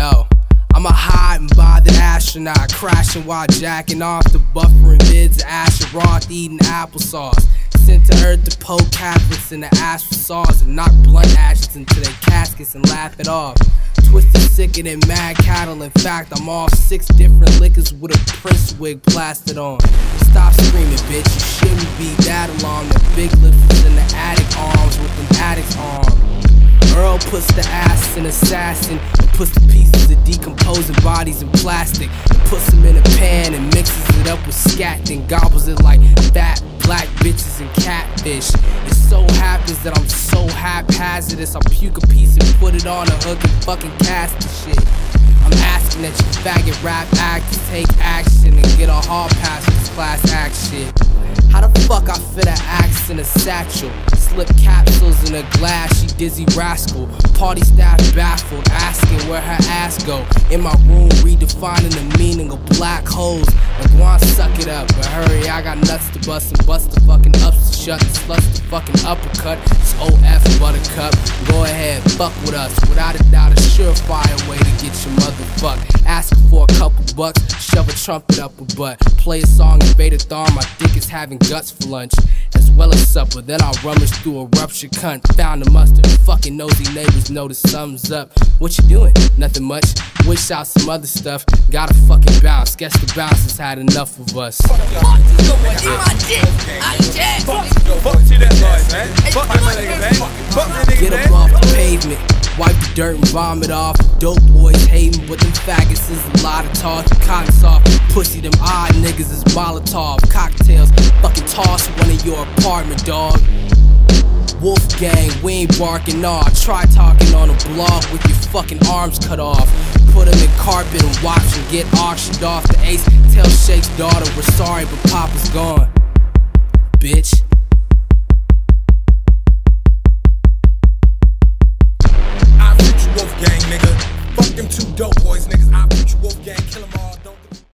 Yo, I'm a hide and bothered astronaut, crashing while jacking off the buffering vids of Asher Roth, eating applesauce. Sent to Earth to poke Catholics in the for saws and knock blunt ashes into their caskets and laugh it off. Twisted sicker than mad cattle. In fact, I'm off six different liquors with a Prince wig plastered on. Stop screaming, bitch. You shouldn't be that alarmed. The big lips Puts the ass in assassin and puts the pieces of decomposing bodies in plastic and puts them in a pan and mixes it up with scat and gobbles it like fat black bitches and catfish. It so happens that I'm so haphazardous. I puke a piece and put it on a hook and fucking cast the shit. I'm asking that you faggot rap actors take action and get a hard pass for this class act shit. How the fuck I fit an axe in a satchel? Slip capsules in a glass, dizzy rascal. Party staff baffled, asking where her ass go. In my room, redefining the meaning of black holes. Go on, suck it up, but hurry, I got nuts to bust and bust the fucking ups to shut and sluts the fucking uppercut. It's OF Buttercup. Go ahead, fuck with us. Without a doubt, a surefire way to get your motherfuck. Ask for a couple bucks, shove a trumpet up a butt. Play a song, and bait a thorn, my dick is having guts for lunch. As well as supper, then I'll rummage through a ruptured cunt. Found the mustard, fucking nosy neighbors know the sums up. What you doing? Nothing much. Wish out some other stuff. Gotta fucking bounce. Guess the bouncers had enough of us. Fuck to that noise, man. Fuck niggas, man. Fuck my niggas, Get up off the pavement. Wipe the dirt and vomit off. Dope boys hating, but them faggots is a lot of talk. Cotton soft, pussy, them odd niggas is Molotov. Cocktails, fucking toss one in your apartment, dog. Wolf Gang, we ain't barking off. Try talking on a blog with your fucking arms cut off. Put them in carpet and watch them get auctioned off. The ace tell Shake's daughter we're sorry, but Papa's gone. Bitch. Wolf Gang, nigga. Fuck them two dope boys, niggas. I preach Wolf Gang, kill them all. Don't